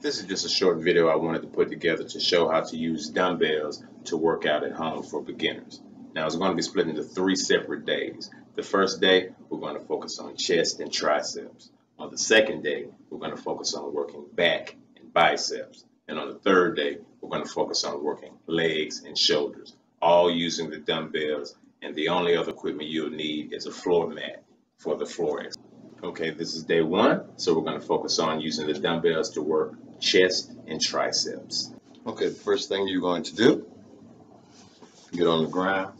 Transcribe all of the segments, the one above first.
This is just a short video I wanted to put together to show how to use dumbbells to work out at home for beginners. Now it's going to be split into three separate days. The first day we're going to focus on chest and triceps. On the second day we're going to focus on working back and biceps. And on the third day we're going to focus on working legs and shoulders, all using the dumbbells and the only other equipment you'll need is a floor mat for the floor exercise. Okay, this is day one, so we're going to focus on using the dumbbells to work chest and triceps. Okay, first thing you're going to do, get on the ground,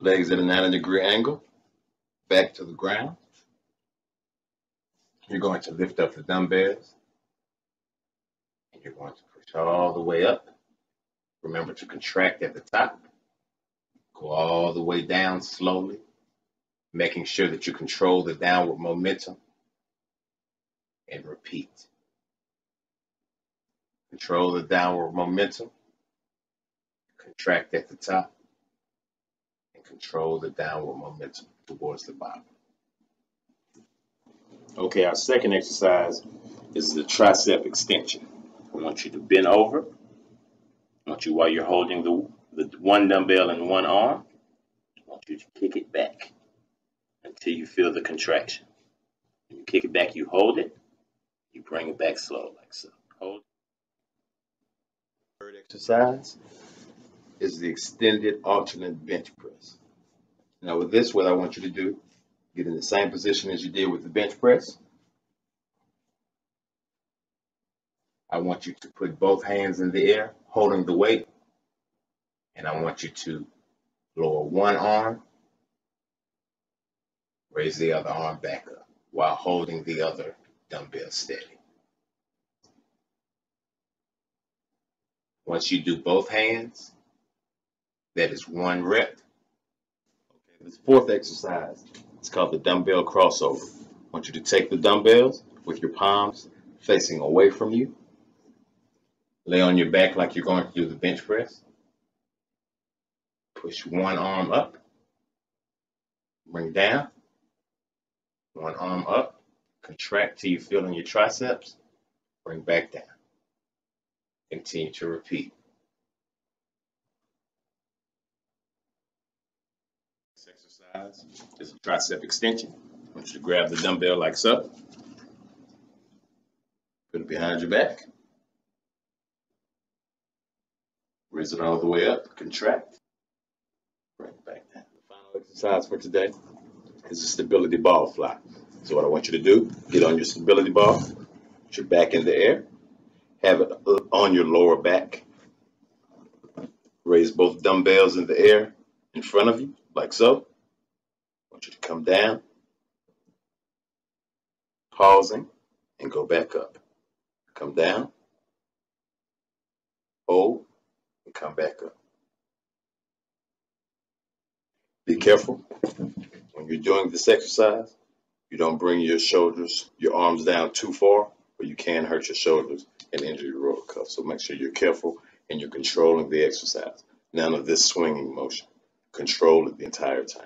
legs at a 90 degree angle, back to the ground. You're going to lift up the dumbbells, and you're going to push all the way up. Remember to contract at the top. Go all the way down slowly making sure that you control the downward momentum and repeat. Control the downward momentum, contract at the top, and control the downward momentum towards the bottom. Okay, our second exercise is the tricep extension. I want you to bend over. I want you, while you're holding the, the one dumbbell in one arm, I want you to kick it back until you feel the contraction. When you kick it back, you hold it, you bring it back slow, like so. Hold. Third exercise is the extended alternate bench press. Now with this, what I want you to do, get in the same position as you did with the bench press. I want you to put both hands in the air, holding the weight, and I want you to lower one arm Raise the other arm back up while holding the other dumbbell steady. Once you do both hands, that is one rep. Okay, this fourth exercise is called the dumbbell crossover. I want you to take the dumbbells with your palms facing away from you. Lay on your back like you're going to do the bench press. Push one arm up. Bring down. One arm up, contract till you feel in your triceps, bring back down. Continue to repeat. This exercise is a tricep extension. I want you to grab the dumbbell like so. Put it behind your back. Raise it all the way up, contract. Bring it back down. The final exercise for today is a stability ball fly. So what I want you to do, get on your stability ball, put your back in the air, have it uh, on your lower back. Raise both dumbbells in the air in front of you, like so. I want you to come down, pausing, and go back up. Come down, hold, and come back up. Be careful when you're doing this exercise, you don't bring your shoulders, your arms down too far, or you can hurt your shoulders and injure your rotator cuff. So make sure you're careful and you're controlling the exercise. None of this swinging motion. Control it the entire time.